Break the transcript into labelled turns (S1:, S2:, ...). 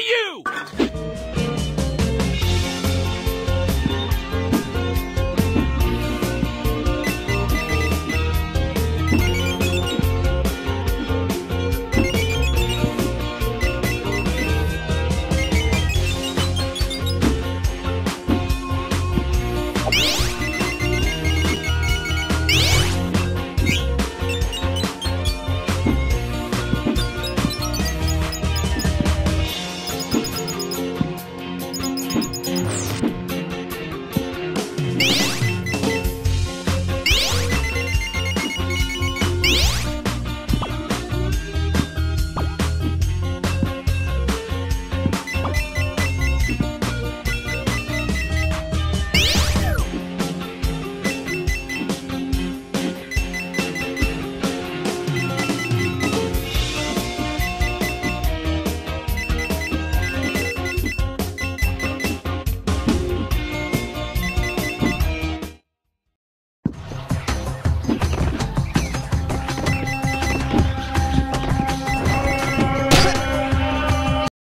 S1: you!